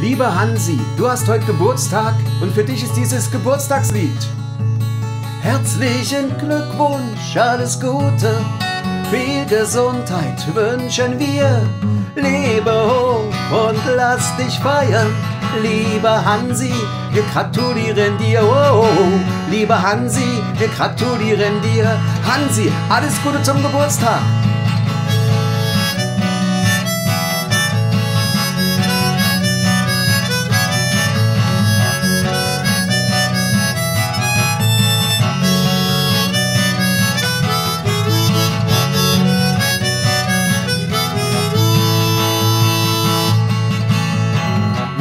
Liebe Hansi, du hast heute Geburtstag und für dich ist dieses Geburtstagslied. Herzlichen Glückwunsch, alles Gute, viel Gesundheit wünschen wir. Lebe hoch und lass dich feiern. Lieber Hansi, wir gratulieren dir. Oh, lieber Hansi, wir gratulieren dir. Hansi, alles Gute zum Geburtstag.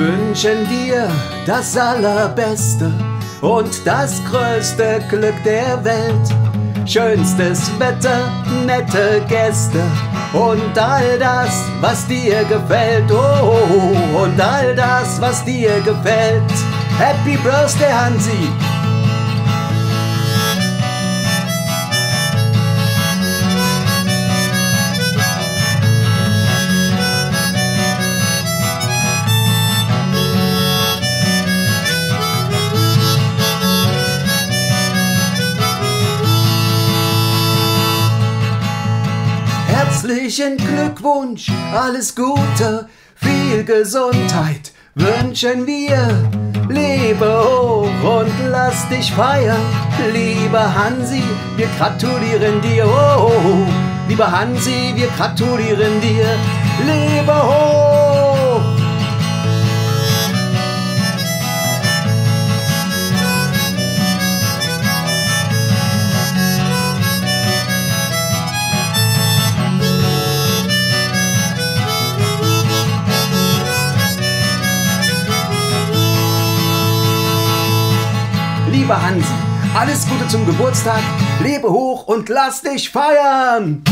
Wünschen dir das Allerbeste und das größte Glück der Welt. Schönstes Wetter, nette Gäste und all das, was dir gefällt. Oh, und all das, was dir gefällt. Happy Birthday, Hansi! Herzlichen Glückwunsch, alles Gute, viel Gesundheit wünschen wir. Lebe hoch und lass dich feiern, lieber Hansi, wir gratulieren dir. Oh, lieber Hansi, wir gratulieren dir. Lebe hoch! Lieber Hansi, alles Gute zum Geburtstag, lebe hoch und lass dich feiern!